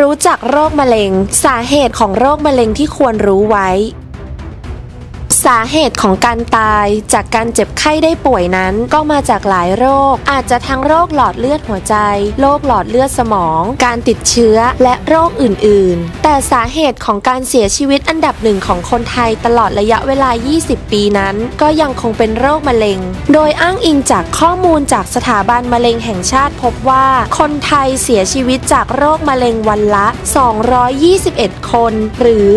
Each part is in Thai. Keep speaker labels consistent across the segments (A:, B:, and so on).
A: รู้จักโรคมะเร็ง สาเหตุของโรคมะเร็งที่ควรรู้ไว้าเหตุของการตายจากการเจ็บไข้ได้ป่วยนั้นก็มาจากหลายโรค อาจจะทั้งโรคหลอดเลือดหัวใจ โรคหลอดเลือดสมอง การติดเชื้อและโรคอื่น ๆ แต่สาเหตุของการเสียชีวิตอันดับหนึ่งของคนไทยตลอดระยะเวลา 20 ปีนั้น ก็ยังคงเป็นโรคมะเร็ง โดยอ้างอิงจากข้อมูลจากสถาบันมะเร็งแห่งชาติพบว่า คนไทยเสียชีวิตจากโรคมะเร็งวันละ 221 คน หรือ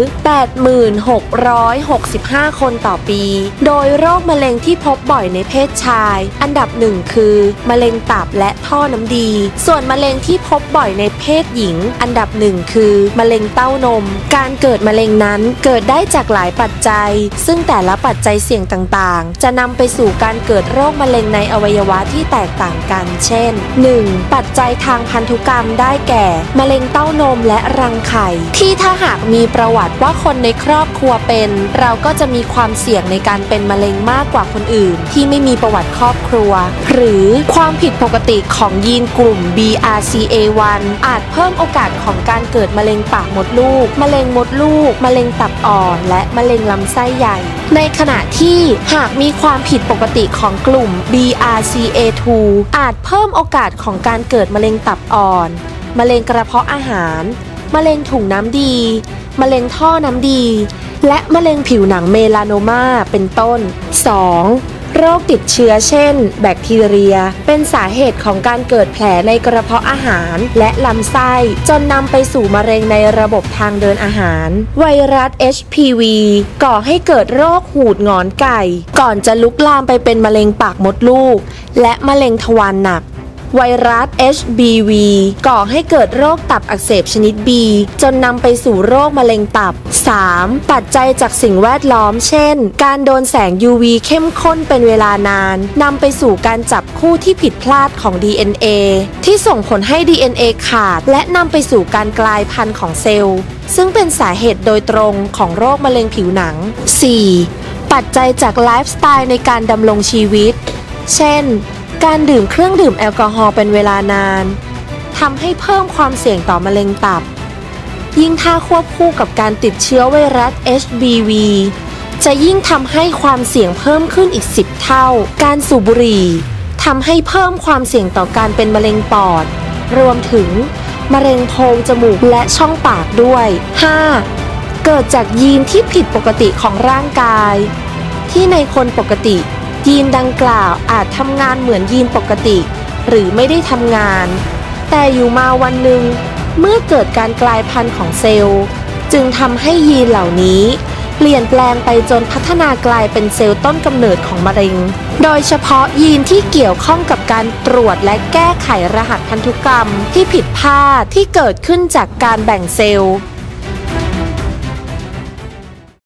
A: 8665คนต่อปี โดยโรคมะเร็งที่พบบ่อยในเพศชาย อันดับหนึ่งคือ มะเร็งตับและท่อน้ำดี ส่วนมะเร็งที่พบบ่อยในเพศหญิง อันดับหนึ่งคือ มะเร็งเต้านม การเกิดมะเร็งนั้นเกิดได้จากหลายปัจจัย ซึ่งแต่ละปัจจัยเสี่ยงต่างๆ จะนำไปสู่การเกิดโรคมะเร็งในอวัยวะที่แตกต่างกัน เช่น 1. ปัจจัยทางพันธุกรรมได้แก่ มะเร็งเต้านมและรังไข่ ที่ถ้าหากมีประวัติว่าคนในครอบครัวเป็น เราก็จะมีความเสี่ยงในการเป็นมะเร็งมากกว่าคนอื่น ที่ไม่มีประวัติครอบครัว หรือความผิดปกติของยีนกลุ่ม BRCA1 อาจเพิ่มโอกาสของการเกิดมะเร็งปากมดลูก มะเร็งมดลูก มะเร็งตับอ่อน และมะเร็งลำไส้ใหญ่ ในขณะที่หากมีความผิดปกติของกลุ่ม BRCA2 อาจเพิ่มโอกาสของการเกิดมะเร็งตับอ่อน มะเร็งกระเพาะอาหาร มะเร็งถุงน้ำดี มะเร็งท่อน้ำดี และมะเร็งผิวหนังเมลานโมาเป็นต้น 2. โรคติดเชื้อเช่น แบคทีเรีย เป็นสาเหตุของการเกิดแผลในกระเพาะอาหาร และลำไส้ จนนำไปสู่มะเร็งในระบบทางเดินอาหาร ไวรัส HPV ก่อให้เกิดโรคหูดงอนไก่ ก่อนจะลุกลามไปเป็นมะเร็งปากมดลูก และมะเร็งทวารหนัก ไวรัส HBV ก่อให้เกิดโรคตับอักเสบชนิด B จนนำไปสู่โรคมะเร็งตับ 3. ปัจจัยจากสิ่งแวดล้อม เช่น การโดนแสง UV เข้มข้นเป็นเวลานานนำไปสู่การจับคู่ที่ผิดพลาดของ DNA ที่ส่งผลให้ DNA ขาด และนำไปสู่การกลายพันธุ์ของเซลล์ ซึ่งเป็นสาเหตุโดยตรงของโรคมะเร็งผิวหนัง 4. ปัจจัยจากไลฟ์สไตล์ในการดำรงชีวิต เช่น การดื่มเครื่องดื่มแอลกอฮอล์เป็นเวลานานทำให้เพิ่มความเสี่ยงต่อมะเร็งตับ ยิ่งถ้าควบคู่กับการติดเชื้อไวรัส HBV จะยิ่งทำให้ความเสี่ยงเพิ่มขึ้นอีก 10 เท่า การสูบบุหรี่ทำให้เพิ่มความเสี่ยงต่อการเป็นมะเร็งปอด รวมถึง มะเร็งโพรงจมูกและช่องปากด้วย 5. เกิดจากยีนที่ผิดปกติของร่างกาย ที่ในคนปกติ ยีนดังกล่าวอาจทำงานเหมือนยีนปกติ หรือไม่ได้ทำงาน แต่อยู่มาวันหนึ่ง เมื่อเกิดการกลายพันธุ์ของเซลล์ จึงทำให้ยีนเหล่านี้ เปลี่ยนแปลงไปจนพัฒนากลายเป็นเซลล์ต้นกำเนิดของมะเร็ง โดยเฉพาะยีนที่เกี่ยวข้องกับการตรวจและแก้ไขรหัสพันธุกรรมที่ผิดพลาดที่เกิดขึ้นจากการแบ่งเซลล์